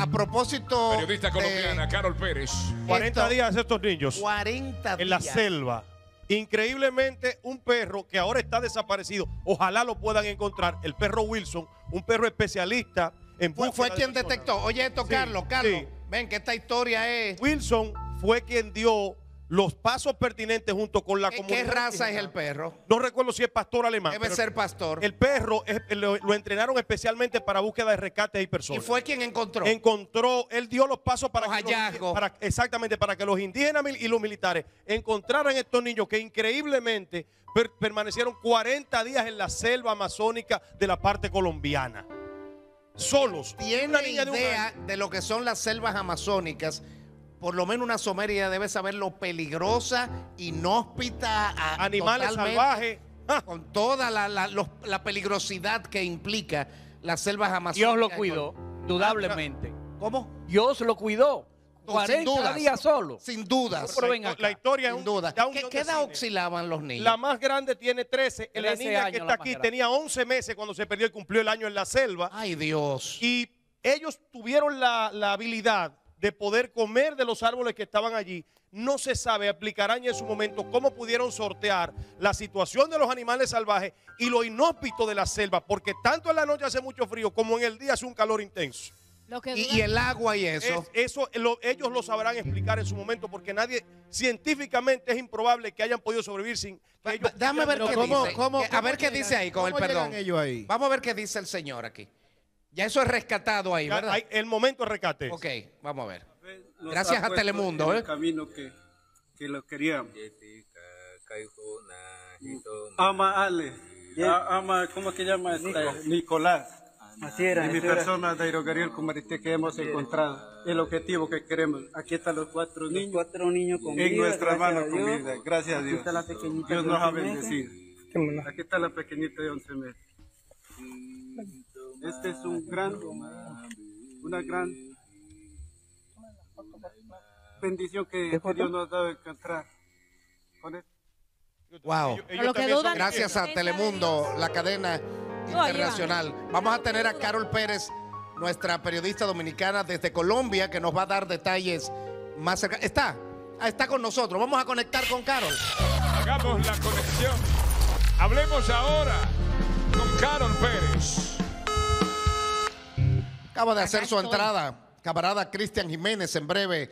A propósito. Periodista colombiana, Carol Pérez. 40 días estos niños 40 en la días. selva. Increíblemente, un perro que ahora está desaparecido, ojalá lo puedan encontrar, el perro Wilson, un perro especialista en Fue, fue de quien personas. detectó. Oye, esto, Sí, Carlos, Carlos. sí. Ven, que esta historia es. Wilson fue quien dio los pasos pertinentes junto con la ¿Qué, qué comunidad. raza es el perro? No recuerdo si es pastor alemán. Debe ser pastor. El perro es- lo, lo entrenaron especialmente para búsqueda de rescates y y personas. fue quien encontró. encontró, él dio los pasos para Los que hallazgos. para- exactamente para que los indígenas y los militares encontraran estos niños que increíblemente per- permanecieron 40 días en la selva amazónica de la parte colombiana. Solos. Una ¿Tiene niña de un idea de lo que son las selvas amazónicas? Por lo menos una someria debe saber lo peligrosa, inhóspita, a- Animales salvajes. Ah, Con toda la, la- los- la peligrosidad que implica las selvas amazónicas. Dios lo cuidó, indudablemente. ¿Cómo? Dios lo cuidó. No, 40 sin dudas. días solo. Sin dudas. Pero ven acá. la historia es Sin un, duda. da un ¿Qué, qué edad oscilaban los niños? La más grande tiene 13. La 13 niña que está aquí grande. tenía 11 meses cuando se perdió y cumplió el año en la selva. Ay, Dios. Y ellos tuvieron la, la habilidad de poder comer de los árboles que estaban allí. No se sabe, aplicarán en su momento cómo pudieron sortear la situación de los animales salvajes y lo inhóspito de la selva, porque tanto en la noche hace mucho frío como en el día hace un calor intenso. Lo que Y, el agua y eso. Es- eso lo- ellos lo sabrán explicar en su momento, porque nadie, científicamente es improbable que hayan podido sobrevivir sin que ellos. Déjame ver Pero qué ¿cómo- dice. cómo- a ver qué dice ahí con el perdón. ellos ahí? Vamos a ver qué dice el señor aquí. Ya eso es rescatado ahí, Ya ¿verdad? hay- el momento de rescate. Ok, vamos a ver. Nos Gracias a Telemundo, ¿eh? El camino que, que lo queríamos. Ama Ale. Ama, ¿cómo que llama? Este, Nicolás. y mi persona, Dairo Gabriel Comarité, que hemos encontrado. El objetivo que queremos. Aquí están los cuatro niños. cuatro niños con En nuestra mano a con Dios. vida. Gracias a Aquí Dios. está la pequeñita Dios de nos ha 11 meses. bendecido. Aquí está la pequeñita de 11 meses. Este es un gran, una gran bendición que, que Dios nos ha dado de encontrar. Con esto. Wow. Ellos- ellos Gracias a Telemundo, la cadena internacional. Vamos a tener a Carol Pérez, nuestra periodista dominicana desde Colombia, que nos va a dar detalles más cerca. Está, ah, está con nosotros. Vamos a conectar con Carol. Hagamos la conexión. Hablemos ahora con Carol Pérez. Acaba de hacer su estoy. entrada, camarada Cristian Jiménez, en breve.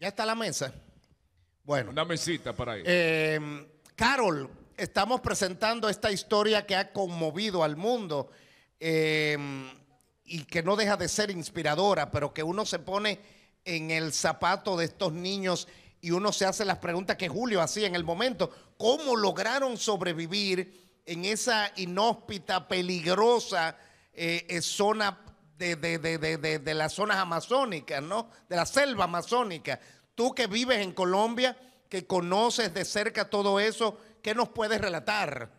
¿Ya está la mesa? Bueno. Una mesita para ir. Eh, Carol, estamos presentando esta historia que ha conmovido al mundo eh, y que no deja de ser inspiradora, pero que uno se pone en el zapato de estos niños y uno se hace las preguntas que Julio hacía en el momento. ¿Cómo lograron sobrevivir en esa inhóspita, peligrosa eh, zona de- de- de- de las zonas amazónicas, ¿no? De la selva amazónica. Tú que vives en Colombia, que conoces de cerca todo eso, ¿qué nos puedes relatar?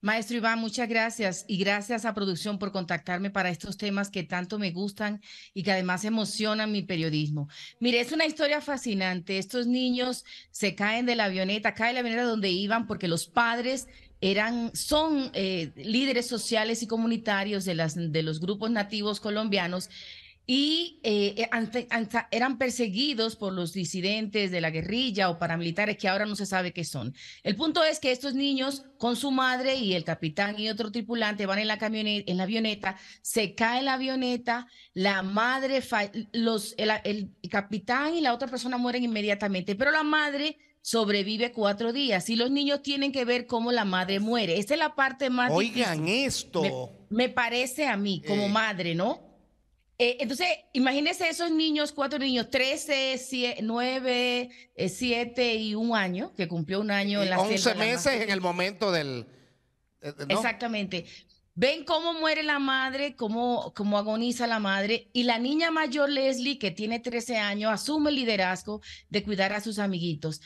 Maestro Iván, muchas gracias y gracias a producción por contactarme para estos temas que tanto me gustan y que además emocionan mi periodismo. Mire, es una historia fascinante. Estos niños se caen de la avioneta, cae la avioneta donde iban porque los padres eran, son eh, líderes sociales y comunitarios de, las, de los grupos nativos colombianos y eh, ante- ante- eran perseguidos por los disidentes de la guerrilla o paramilitares que ahora no se sabe qué son. El punto es que estos niños con su madre y el capitán y otro tripulante van en la camioneta, en la avioneta, se cae la avioneta, la madre, los, el, el capitán y la otra persona mueren inmediatamente, pero la madre sobrevive cuatro días y los niños tienen que ver cómo la madre muere. Esta es la parte más Oigan difícil. esto. Me, me parece a mí como Eh. madre, ¿no? Eh, entonces, imagínense esos niños, cuatro niños, 13, 9, 7 y un año, que cumplió un año en la 11 selva, la meses en el momento del... eh, ¿no? Exactamente. Ven cómo muere la madre, cómo, cómo agoniza la madre, y la niña mayor Leslie, que tiene 13 años, asume el liderazgo de cuidar a sus amiguitos.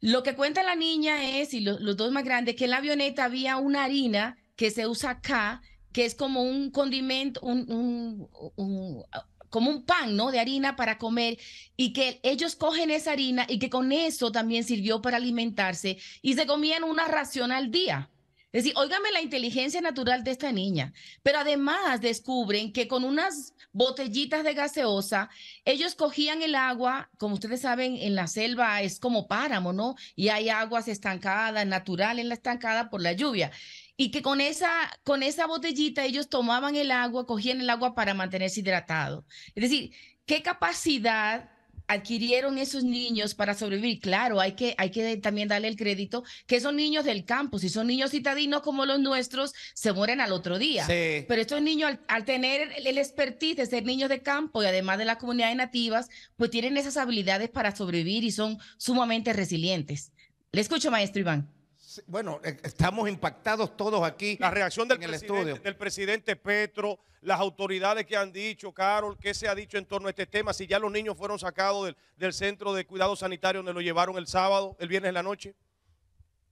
Lo que cuenta la niña es, y lo- los dos más grandes, que en la avioneta había una harina que se usa acá, que es como un condimento, un- un- como un pan, ¿no? De harina para comer, y que ellos cogen esa harina y que con eso también sirvió para alimentarse y se comían una ración al día. Es decir, óigame la inteligencia natural de esta niña. Pero además descubren que con unas botellitas de gaseosa, ellos cogían el agua, como ustedes saben, en la selva es como páramo, ¿no? Y hay aguas estancadas, natural en la estancada por la lluvia. Y que con esa, con esa botellita ellos tomaban el agua, cogían el agua para mantenerse hidratados. Es decir, qué capacidad adquirieron esos niños para sobrevivir. Claro, hay que, hay que también darle el crédito que son niños del campo. Si son niños citadinos como los nuestros, se mueren al otro día. Pero estos niños, al, tener el, expertise de ser niños de campo y además de las comunidades nativas, pues tienen esas habilidades para sobrevivir y son sumamente resilientes. Le escucho, maestro Iván. Bueno, eh, estamos impactados todos aquí. La reacción del, presidente, del presidente Petro, las autoridades que han dicho, Carol, ¿qué se ha dicho en torno a este tema? Si ya los niños fueron sacados del, centro de cuidado sanitario donde lo llevaron el sábado, el viernes en la noche.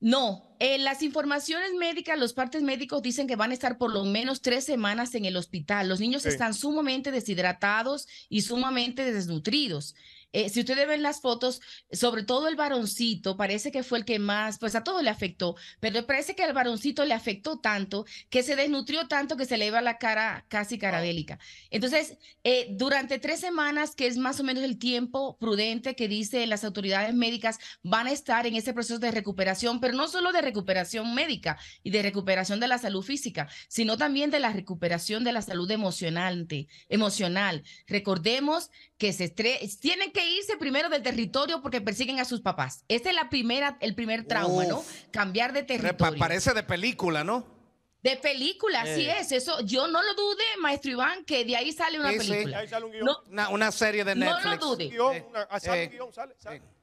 No, en las informaciones médicas, los partes médicos dicen que van a estar por lo menos tres semanas en el hospital. Los niños están sumamente deshidratados y sumamente desnutridos. Eh, si ustedes ven las fotos, sobre todo el varoncito, parece que fue el que más, pues a todo le afectó, pero parece que al varoncito le afectó tanto que se desnutrió tanto que se le iba la cara casi carabélica. Entonces, eh, durante tres semanas, que es más o menos el tiempo prudente que dice las autoridades médicas, van a estar en ese proceso de recuperación, pero no solo de recuperación médica y de recuperación de la salud física, sino también de la recuperación de la salud emocional. emocional. Recordemos que se tienen que irse primero del territorio porque persiguen a sus papás. Ese es la primera, el primer trauma, ¿no? Cambiar de territorio. Parece de película, ¿no? De película, así eh. es. Eso, yo no lo dude, maestro Iván, que de ahí sale una película. Ahí sale un guion. una, serie de Netflix. No lo dude.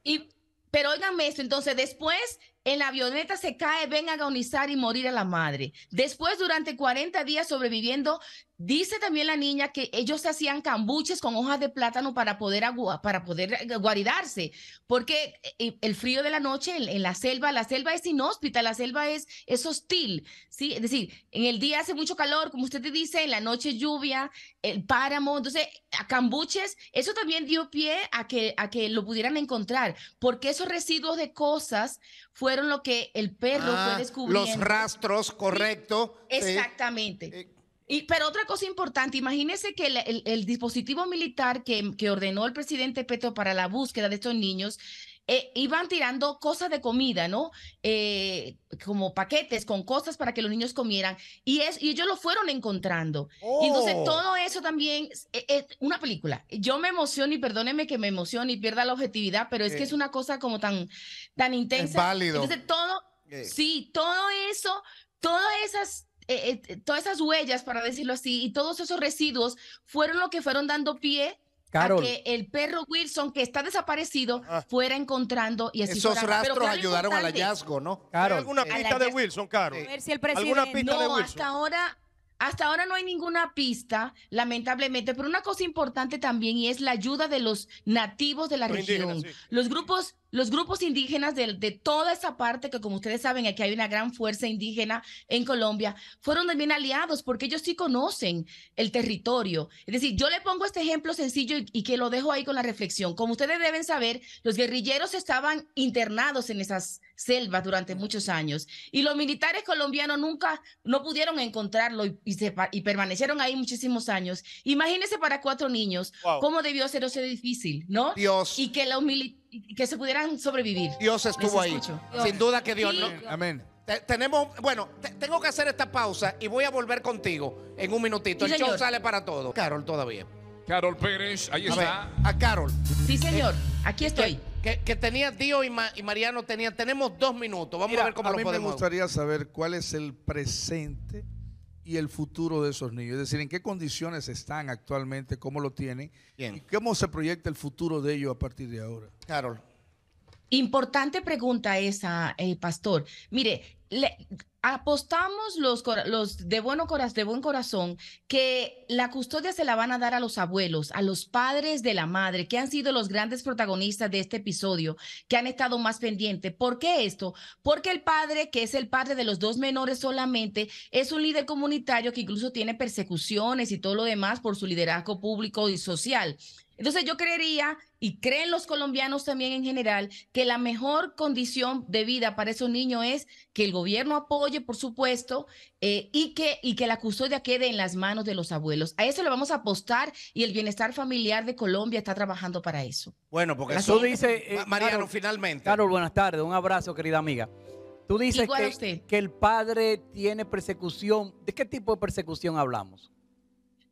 Eh, pero óiganme esto, entonces después en la avioneta se cae, ven a agonizar y morir a la madre. Después, durante 40 días sobreviviendo, Dice también la niña que ellos hacían cambuches con hojas de plátano para poder, para poder eh, guaridarse, porque eh, el frío de la noche en, la selva, la selva es inhóspita, la selva es, es hostil, ¿sí? Es decir, en el día hace mucho calor, como usted te dice, en la noche lluvia, el páramo, entonces a cambuches, eso también dio pie a que, a que lo pudieran encontrar, porque esos residuos de cosas fueron lo que el perro fue ah, descubriendo. Los rastros, correcto. exactamente. Eh, y, pero otra cosa importante, imagínese que el, dispositivo militar que, que, ordenó el presidente Petro para la búsqueda de estos niños, eh, iban tirando cosas de comida, ¿no? Eh, como paquetes con cosas para que los niños comieran. Y, es, y ellos lo fueron encontrando. Y entonces oh. todo eso también es, una película. Yo me emociono y perdónenme que me emocione y pierda la objetividad, pero es que es una cosa como tan, tan intensa. Es válido. Entonces todo, sí, todo eso, todas esas eh, eh, todas esas huellas, para decirlo así, y todos esos residuos fueron lo que fueron dando pie a que el perro Wilson, que está desaparecido, ah. fuera encontrando y así Esos rastros ayudaron al hallazgo, ¿no? ¿Hay alguna pista de Wilson, Caro? A ver si el presidente... ¿Alguna pista de Wilson? hasta ahora hasta ahora no hay ninguna pista, lamentablemente, pero una cosa importante también y es la ayuda de los nativos de la región. Los grupos los grupos indígenas de, de, toda esa parte, que como ustedes saben, aquí hay una gran fuerza indígena en Colombia, fueron también aliados porque ellos sí conocen el territorio. Es decir, yo le pongo este ejemplo sencillo y, y, que lo dejo ahí con la reflexión. Como ustedes deben saber, los guerrilleros estaban internados en esas selvas durante muchos años y los militares colombianos nunca, no pudieron encontrarlo y, y, permanecieron ahí muchísimos años. Imagínense para cuatro niños cómo debió ser difícil, ¿no? Dios. Y que los militares que se pudieran sobrevivir. Dios estuvo ahí. Sin duda que Dios. No, Amén. tenemos, bueno, tengo que hacer esta pausa y voy a volver contigo en un minutito. El show sale para todo. Carol todavía. Carol Pérez, ahí está. a Carol. Sí, señor. Aquí estoy. Que, tenía Dio y, Mariano tenían. Tenemos dos minutos. Vamos a ver cómo a lo mí podemos. Me gustaría saber cuál es el presente y el futuro de esos niños. Es decir, en qué condiciones están actualmente, cómo lo tienen y cómo se proyecta el futuro de ellos a partir de ahora. Carol. Importante pregunta esa, eh, Pastor. Mire, le, apostamos los, de, bueno, de buen corazón que la custodia se la van a dar a los abuelos, a los padres de la madre, que han sido los grandes protagonistas de este episodio, que han estado más pendientes. ¿Por qué esto? Porque el padre, que es el padre de los dos menores solamente, es un líder comunitario que incluso tiene persecuciones y todo lo demás por su liderazgo público y social. Entonces yo creería, y creen los colombianos también en general, que la mejor condición de vida para esos niños es que el gobierno apoye, por supuesto, eh, y, que, y que la custodia quede en las manos de los abuelos. A eso le vamos a apostar y el bienestar familiar de Colombia está trabajando para eso. Bueno, porque Tú dices, eh, Mariano, Carol, finalmente. Carol, buenas tardes. Un abrazo, querida amiga. Tú dices que el padre tiene persecución. ¿De qué tipo de persecución hablamos?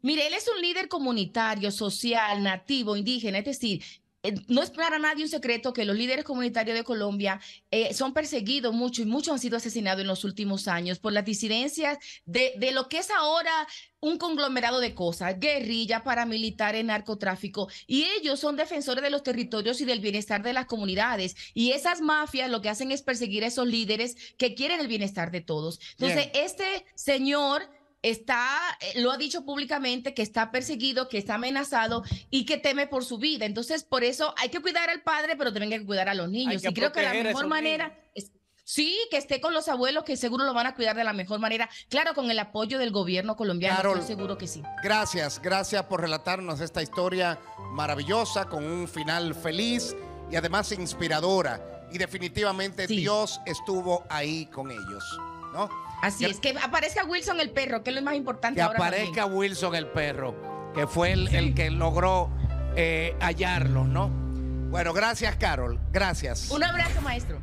Mire, él es un líder comunitario, social, nativo, indígena, es decir, eh, no es para nadie un secreto que los líderes comunitarios de Colombia eh, son perseguidos mucho y muchos han sido asesinados en los últimos años por las disidencias de, de lo que es ahora un conglomerado de cosas, guerrilla, paramilitares, narcotráfico, y ellos son defensores de los territorios y del bienestar de las comunidades. Y esas mafias lo que hacen es perseguir a esos líderes que quieren el bienestar de todos. Entonces, Bien. este señor está, eh, lo ha dicho públicamente, que está perseguido, que está amenazado y que teme por su vida. Entonces, por eso hay que cuidar al padre, pero también hay que cuidar a los niños. y creo que la mejor manera niños. es... Sí, que esté con los abuelos, que seguro lo van a cuidar de la mejor manera. Claro, con el apoyo del gobierno colombiano, Carol. estoy seguro que sí. Gracias, gracias por relatarnos esta historia maravillosa con un final feliz y además inspiradora. Y definitivamente Sí. Dios estuvo ahí con ellos, ¿no? Así Que- es, que aparezca Wilson el perro, que es lo más importante Que ahora aparezca también. Wilson el perro, que fue el, el que logró eh, hallarlos, ¿no? Bueno, gracias Carol, gracias. Un abrazo, maestro.